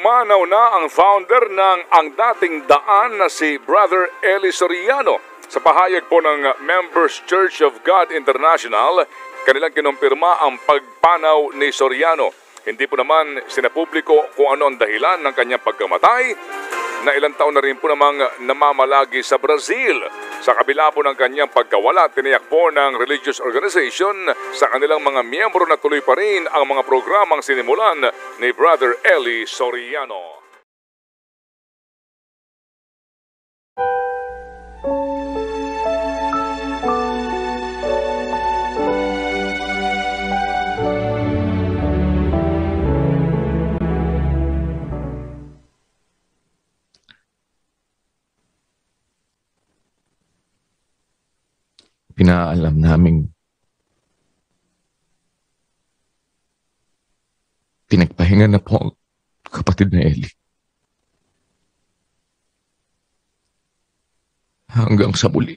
Pumanaw na ang founder ng ang dating daan na si Brother Eli Soriano. Sa pahayag po ng Members Church of God International, kanilang kinumpirma ang pagpanaw ni Soriano. Hindi po naman sinapubliko kung ano ang dahilan ng kanyang pagkamatay na ilang taon na rin po namang namamalagi sa Brazil. Sa kabila po ng kanyang pagkawala, tiniyak po ng religious organization sa kanilang mga miyembro na tuloy pa rin ang mga programang sinimulan ni Brother Eli Soriano. Pinaalam naming pinagpahinga na po ang kapatid na Ellie. Hanggang sa muli.